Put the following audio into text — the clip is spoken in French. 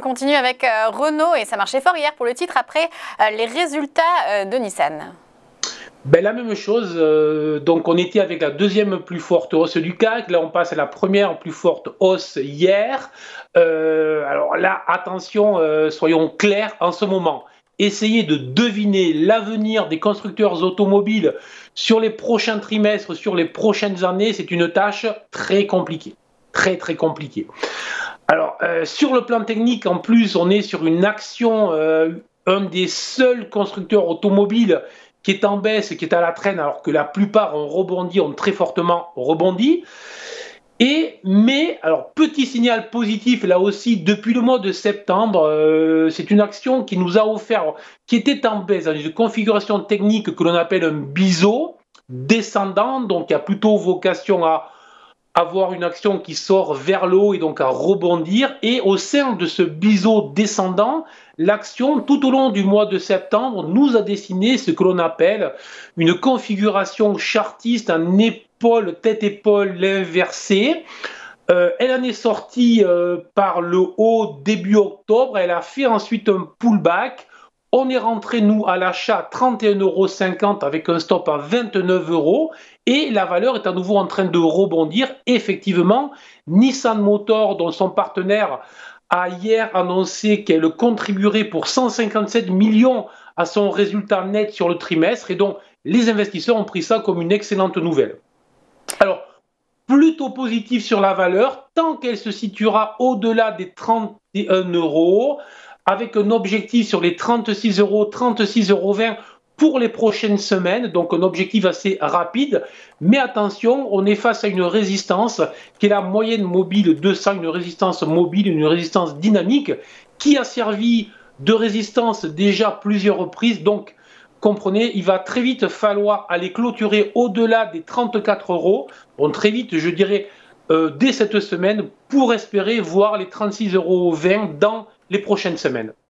continue avec euh, Renault et ça marchait fort hier pour le titre après euh, les résultats euh, de Nissan. Ben, la même chose, donc on était avec la deuxième plus forte hausse du CAC, là on passe à la première plus forte hausse hier. alors là, attention, soyons clairs en ce moment. Essayez de deviner l'avenir des constructeurs automobiles sur les prochains trimestres, sur les prochaines années, c'est une tâche très compliquée. Très très compliquée. Alors, euh, sur le plan technique, en plus, on est sur une action, euh, un des seuls constructeurs automobiles qui est en baisse, qui est à la traîne, alors que la plupart ont rebondi, ont très fortement rebondi. Et, mais, alors, petit signal positif, là aussi, depuis le mois de septembre, euh, c'est une action qui nous a offert, qui était en baisse, dans une configuration technique que l'on appelle un biseau descendant, donc qui a plutôt vocation à avoir une action qui sort vers l'eau et donc à rebondir. Et au sein de ce biseau descendant, l'action tout au long du mois de septembre nous a dessiné ce que l'on appelle une configuration chartiste en épaule, tête-épaule inversée. Euh, elle en est sortie euh, par le haut début octobre. Elle a fait ensuite un pullback. On est rentré, nous, à l'achat 31,50 euros avec un stop à 29 euros et la valeur est à nouveau en train de rebondir. Effectivement, Nissan Motor, dont son partenaire a hier annoncé qu'elle contribuerait pour 157 millions à son résultat net sur le trimestre et donc les investisseurs ont pris ça comme une excellente nouvelle. Alors, plutôt positif sur la valeur tant qu'elle se situera au-delà des 31 euros avec un objectif sur les 36 euros, 36,20 euros pour les prochaines semaines, donc un objectif assez rapide. Mais attention, on est face à une résistance qui est la moyenne mobile 200, une résistance mobile, une résistance dynamique qui a servi de résistance déjà plusieurs reprises. Donc, comprenez, il va très vite falloir aller clôturer au-delà des 34 euros. Bon, très vite, je dirais, euh, dès cette semaine, pour espérer voir les 36,20 euros dans les prochaines semaines.